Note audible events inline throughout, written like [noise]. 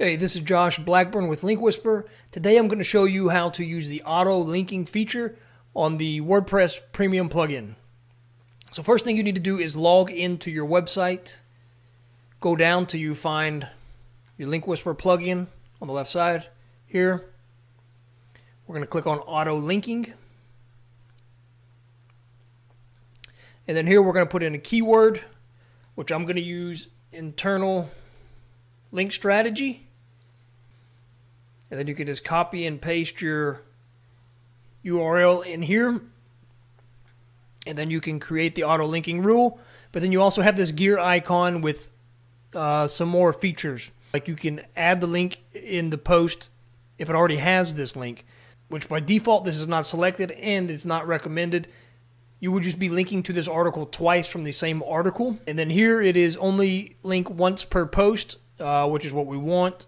Hey, this is Josh Blackburn with Link Whisper. Today I'm going to show you how to use the auto linking feature on the WordPress Premium plugin. So first thing you need to do is log into your website. Go down till you find your Link Whisper plugin on the left side here. We're going to click on auto linking. And then here we're going to put in a keyword, which I'm going to use internal link strategy. And then you can just copy and paste your URL in here. And then you can create the auto linking rule. But then you also have this gear icon with uh, some more features. Like you can add the link in the post if it already has this link, which by default this is not selected and it's not recommended. You would just be linking to this article twice from the same article. And then here it is only link once per post, uh, which is what we want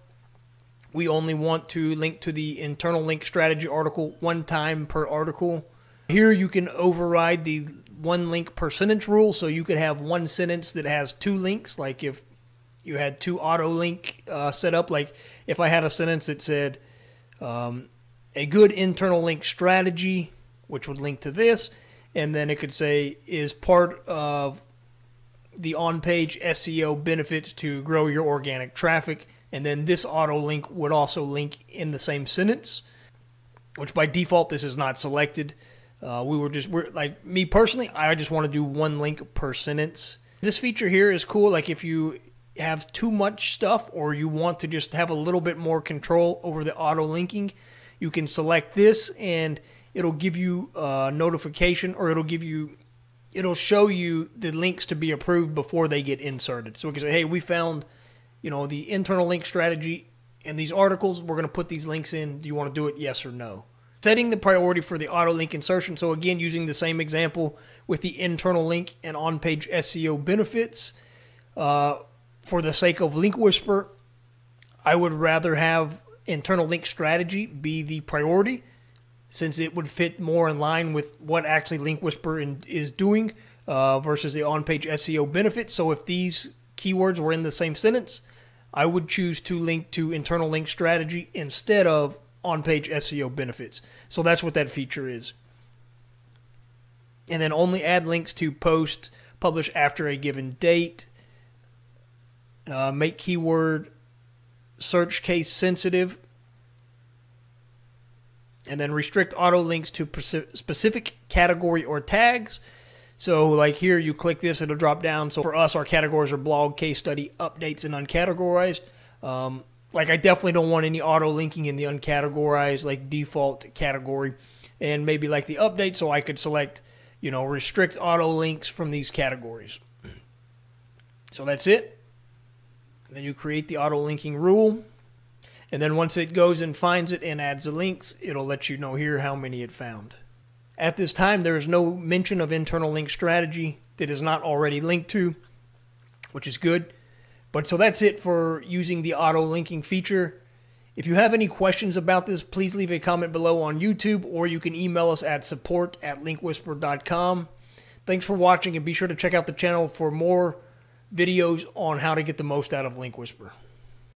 we only want to link to the internal link strategy article one time per article. Here you can override the one link per sentence rule, so you could have one sentence that has two links, like if you had two auto link uh, set up, like if I had a sentence that said um, a good internal link strategy, which would link to this, and then it could say is part of the on page SEO benefits to grow your organic traffic and then this auto link would also link in the same sentence, which by default this is not selected. Uh, we were just we're like me personally, I just want to do one link per sentence. This feature here is cool. Like if you have too much stuff or you want to just have a little bit more control over the auto linking, you can select this and it'll give you a notification or it'll give you it'll show you the links to be approved before they get inserted. So we can say, hey, we found you know, the internal link strategy and these articles. We're going to put these links in. Do you want to do it? Yes or no. Setting the priority for the auto link insertion. So again, using the same example with the internal link and on-page SEO benefits. Uh, for the sake of Link Whisper, I would rather have internal link strategy be the priority since it would fit more in line with what actually Link Whisper in, is doing uh, versus the on-page SEO benefits. So if these keywords were in the same sentence, I would choose to link to internal link strategy instead of on page SEO benefits. So that's what that feature is. And then only add links to post, publish after a given date, uh, make keyword search case sensitive, and then restrict auto links to specific category or tags. So like here, you click this, it'll drop down. So for us, our categories are blog, case study, updates, and uncategorized. Um, like I definitely don't want any auto linking in the uncategorized like default category, and maybe like the update, so I could select you know restrict auto links from these categories. [clears throat] So that's it. Then you create the auto linking rule. And then once it goes and finds it and adds the links, it'll let you know here how many it found. At this time, there is no mention of internal link strategy that is not already linked to, which is good. But so that's it for using the auto linking feature. If you have any questions about this, please leave a comment below on YouTube or you can email us at support at linkwhisper.com. Thanks for watching and be sure to check out the channel for more videos on how to get the most out of Link Whisper.